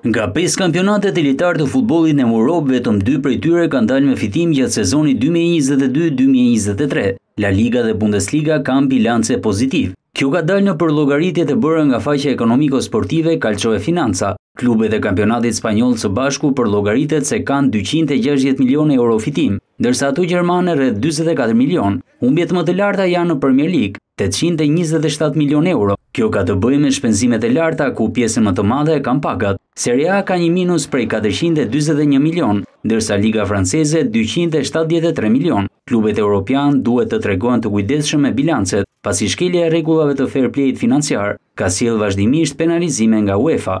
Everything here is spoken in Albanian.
Nga 5 kampionatet elitarë të futbolit në Europë, vetëm 2 prej tyre kanë dalë me fitim gjatë sezonit 2022-2023. La Liga dhe Bundesliga kanë bilance pozitive. Kjo ka dalë në përllogaritjet e bëra nga faqja ekonomiko-sportive Calcio e Finanza. Klubet e kampionatit spanjoll së bashku përllogaritet se kanë 260 milionë euro fitim. ndërsa ato gjermane rreth 44 milionë. Humbjet më të larta janë në Premier League, 827 milionë euro. Kjo ka të bëjë me shpenzimet e larta, ku pjesën më të madhe e kanë pagat. Serie A ka një minus prej 441 milionë, ndërsa liga franceze 273 milionë. Klubet europianë duhet të tregohen të kujdesshëm me bilancet, pasi shkelja e rregullave të fair play-it financiar ka sjellë vazhdimisht penalizime nga UEFA.